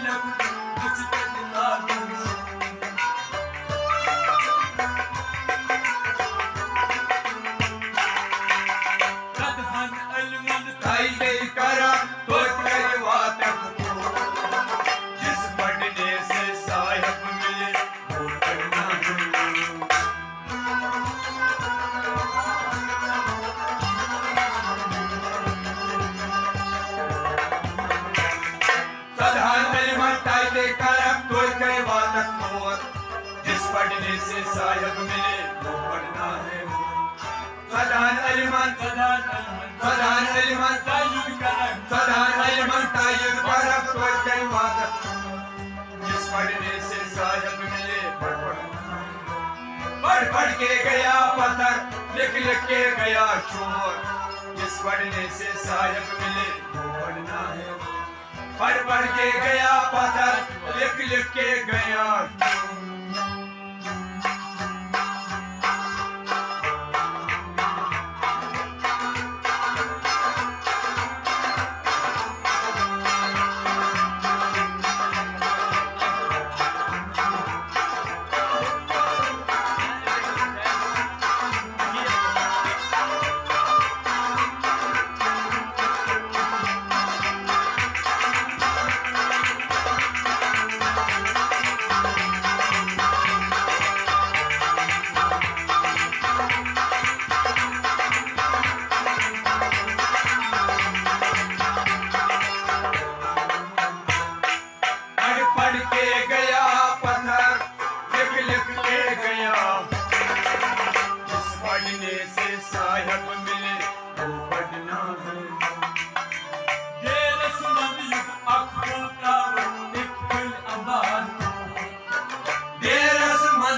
love, but you. खटाई देकर हम तुर गए मोर जिस पढ़ने से सायब मिले, वो पढ़ना है सदान अलिमन, सदान सदान अलिमन तायुद करम सदान अलिमन तायुद करम तुर गए वानक जिस पढ़ने से सायब मिले पढ़ पढ़ के गया पत्थर, लिख लिख के गया चोर जिस पढ़ने से साहब मिले, वो पढ़ना है भर भर के गया पत्थर लिख लिख के गया।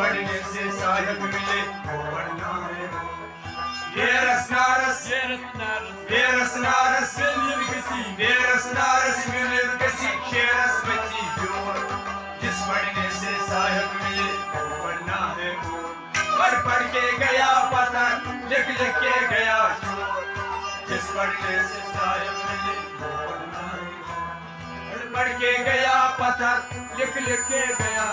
पढ़ने से सहायक मिले पढ़ना है ये रसना ये रसना ये रसना रस किसी ये रसना रस किसी ये रस बची जो जिस पढ़ने से सहायक मिले पढ़ना है वो पढ़ पढ़ के गया पता लिख लिख के गया शोर जिस पढ़ने से सहायक मिले पढ़ना है पढ़ पढ़ के गया पता लिख लिख के गया